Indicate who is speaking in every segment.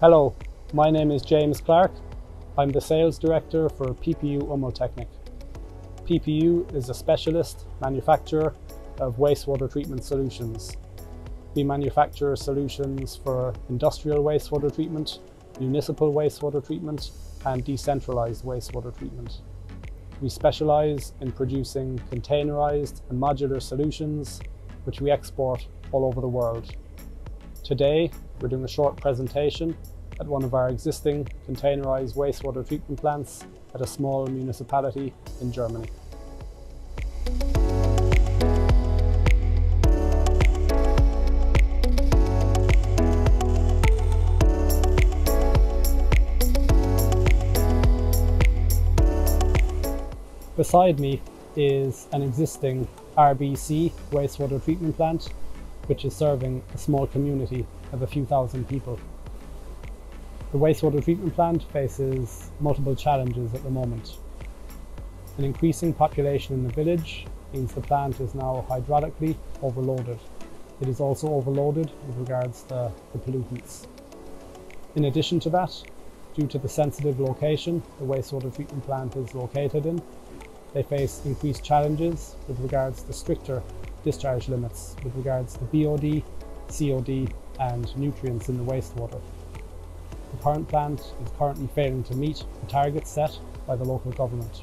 Speaker 1: Hello, my name is James Clark. I'm the sales director for PPU Umwelttechnik. PPU is a specialist manufacturer of wastewater treatment solutions. We manufacture solutions for industrial wastewater treatment, municipal wastewater treatment, and decentralized wastewater treatment. We specialize in producing containerized and modular solutions which we export all over the world. Today, we're doing a short presentation at one of our existing containerized wastewater treatment plants at a small municipality in Germany. Beside me is an existing RBC wastewater treatment plant, which is serving a small community of a few thousand people. The wastewater treatment plant faces multiple challenges at the moment. An increasing population in the village means the plant is now hydraulically overloaded. It is also overloaded with regards to the pollutants. In addition to that, due to the sensitive location the wastewater treatment plant is located in, they face increased challenges with regards to stricter discharge limits with regards to BOD, COD and nutrients in the wastewater. The current plant is currently failing to meet the targets set by the local government.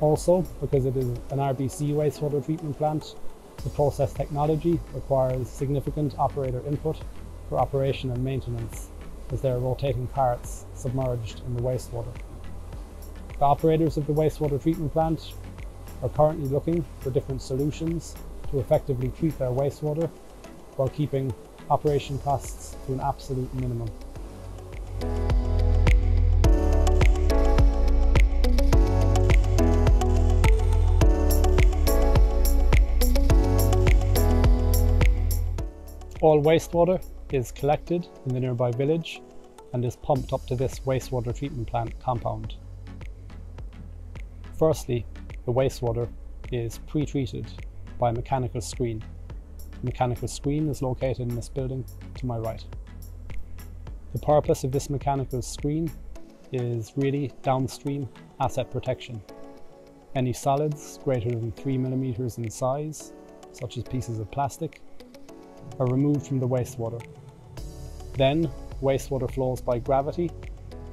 Speaker 1: Also, because it is an RBC wastewater treatment plant, the process technology requires significant operator input for operation and maintenance as there are rotating parts submerged in the wastewater. The operators of the wastewater treatment plant are currently looking for different solutions to effectively treat their wastewater while keeping operation costs to an absolute minimum. All wastewater is collected in the nearby village and is pumped up to this wastewater treatment plant compound. Firstly, the wastewater is pre-treated by a mechanical screen. The mechanical screen is located in this building to my right. The purpose of this mechanical screen is really downstream asset protection. Any solids greater than 3 millimeters in size, such as pieces of plastic, are removed from the wastewater. Then, wastewater flows by gravity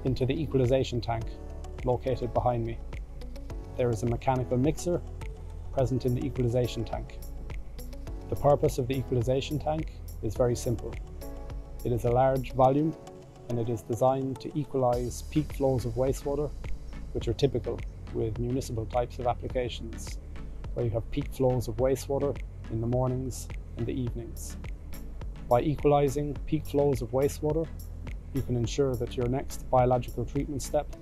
Speaker 1: into the equalization tank located behind me there is a mechanical mixer present in the equalization tank. The purpose of the equalization tank is very simple. It is a large volume and it is designed to equalize peak flows of wastewater, which are typical with municipal types of applications, where you have peak flows of wastewater in the mornings and the evenings. By equalizing peak flows of wastewater, you can ensure that your next biological treatment step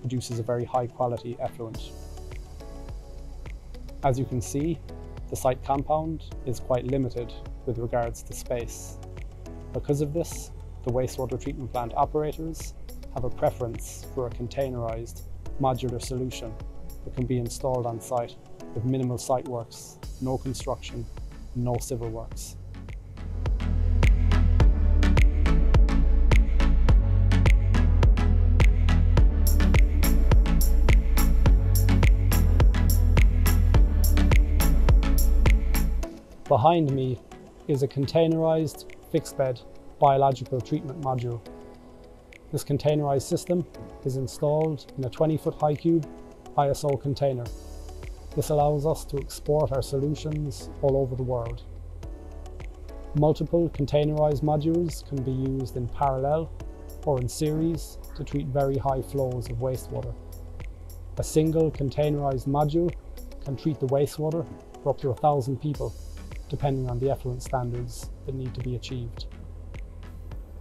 Speaker 1: produces a very high quality effluent. As you can see, the site compound is quite limited with regards to space. Because of this, the wastewater treatment plant operators have a preference for a containerized modular solution that can be installed on site with minimal site works, no construction, no civil works. Behind me is a containerized fixed bed biological treatment module. This containerized system is installed in a 20 foot high cube ISO container. This allows us to export our solutions all over the world. Multiple containerized modules can be used in parallel or in series to treat very high flows of wastewater. A single containerized module can treat the wastewater for up to a thousand people depending on the effluent standards that need to be achieved.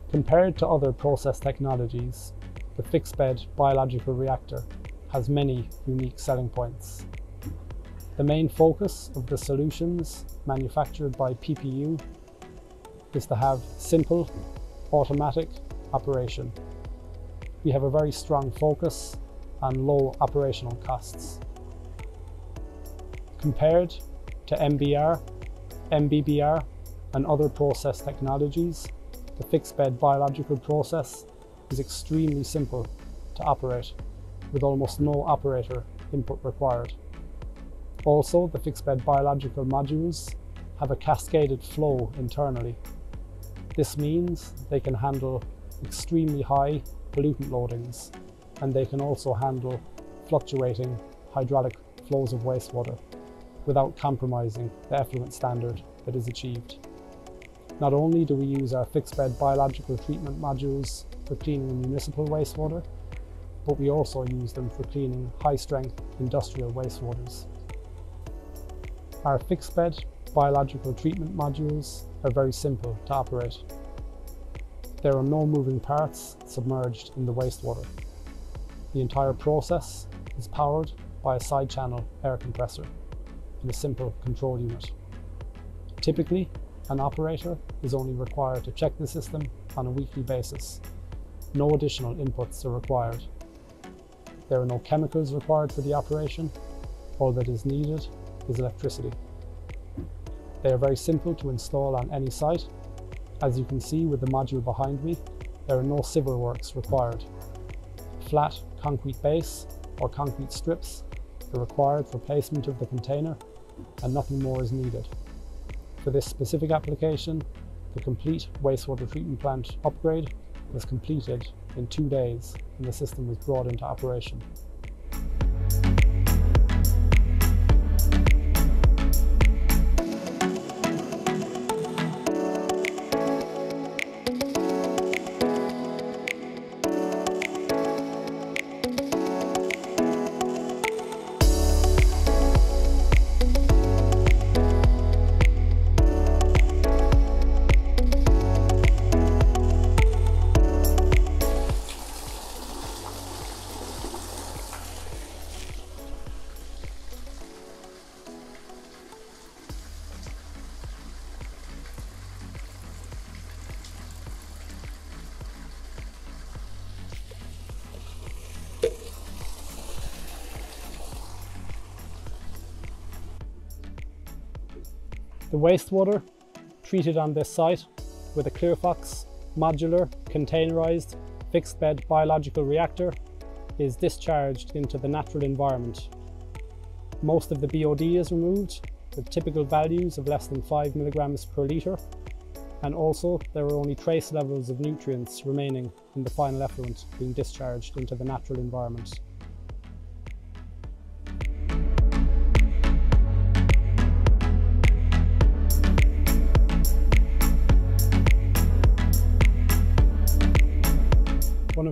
Speaker 1: Compared to other process technologies, the fixed bed biological reactor has many unique selling points. The main focus of the solutions manufactured by PPU is to have simple, automatic operation. We have a very strong focus on low operational costs. Compared to MBR, MBBR and other process technologies, The fixed bed biological process is extremely simple to operate with almost no operator input required. Also, the fixed bed biological modules have a cascaded flow internally. This means they can handle extremely high pollutant loadings and they can also handle fluctuating hydraulic flows of wastewater without compromising the effluent standard that is achieved. Not only do we use our fixed bed biological treatment modules for cleaning municipal wastewater, but we also use them for cleaning high strength industrial wastewaters. Our fixed bed biological treatment modules are very simple to operate. There are no moving parts submerged in the wastewater. The entire process is powered by a side channel air compressor in a simple control unit. Typically, an operator is only required to check the system on a weekly basis. No additional inputs are required. There are no chemicals required for the operation. All that is needed is electricity. They are very simple to install on any site. As you can see with the module behind me, there are no civil works required. Flat concrete base or concrete strips are required for placement of the container and nothing more is needed. For this specific application, the complete wastewater treatment plant upgrade was completed in two days and the system was brought into operation. The wastewater treated on this site with a ClearFox modular containerized fixed bed biological reactor is discharged into the natural environment. Most of the BOD is removed with typical values of less than 5 milligrams per litre and also there are only trace levels of nutrients remaining in the final effluent being discharged into the natural environment.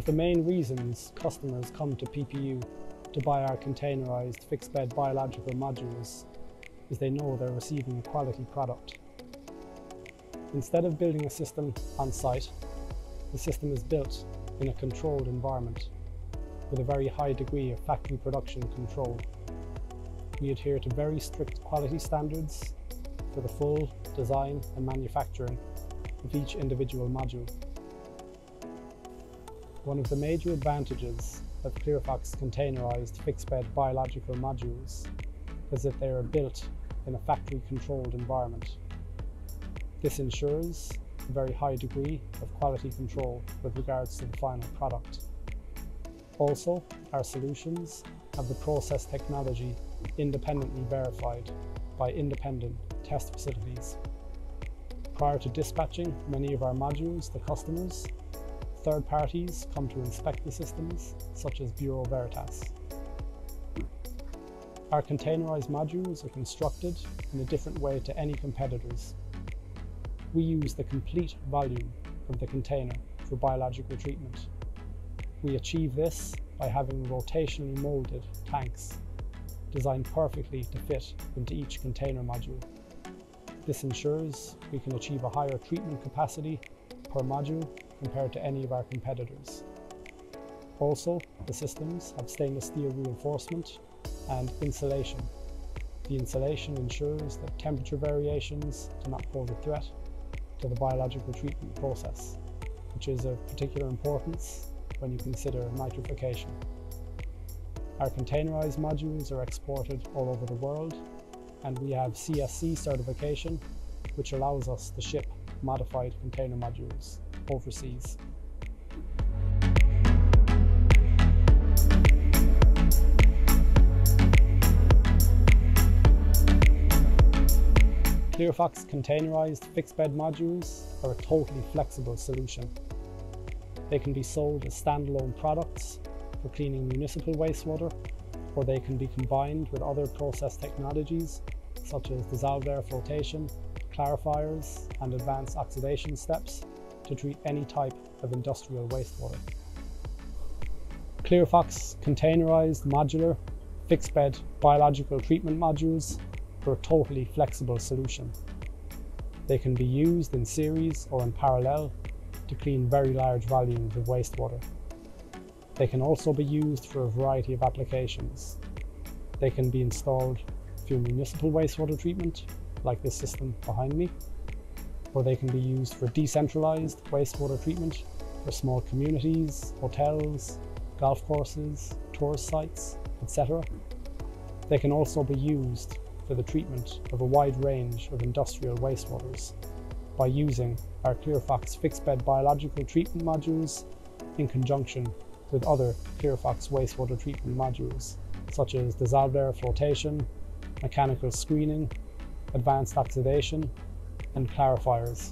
Speaker 1: The main reasons customers come to PPU to buy our containerized fixed bed biological modules is they know they're receiving a quality product. Instead of building a system on site, the system is built in a controlled environment with a very high degree of factory production control. We adhere to very strict quality standards for the full design and manufacturing of each individual module. One of the major advantages of ClearFox containerized fixed bed biological modules is that they are built in a factory controlled environment. This ensures a very high degree of quality control with regards to the final product. Also, our solutions have the process technology independently verified by independent test facilities. Prior to dispatching many of our modules to customers, Third parties come to inspect the systems, such as Bureau Veritas. Our containerized modules are constructed in a different way to any competitors. We use the complete volume of the container for biological treatment. We achieve this by having rotationally molded tanks designed perfectly to fit into each container module. This ensures we can achieve a higher treatment capacity per module compared to any of our competitors. Also, the systems have stainless steel reinforcement and insulation. The insulation ensures that temperature variations do not pose a threat to the biological treatment process, which is of particular importance when you consider nitrification. Our containerized modules are exported all over the world and we have CSC certification which allows us to ship modified container modules overseas. ClearFox containerized fixed bed modules are a totally flexible solution. They can be sold as standalone products for cleaning municipal wastewater, or they can be combined with other process technologies such as dissolved air flotation, clarifiers, and advanced oxidation steps to treat any type of industrial wastewater. ClearFox containerized modular fixed bed biological treatment modules for a totally flexible solution. They can be used in series or in parallel to clean very large volumes of wastewater. They can also be used for a variety of applications. They can be installed for municipal wastewater treatment, like this system behind me, or they can be used for decentralized wastewater treatment for small communities, hotels, golf courses, tourist sites, etc. They can also be used for the treatment of a wide range of industrial wastewaters by using our ClearFox fixed bed biological treatment modules in conjunction with other ClearFox wastewater treatment modules such as dissolved air flotation, mechanical screening, advanced oxidation and clarifiers.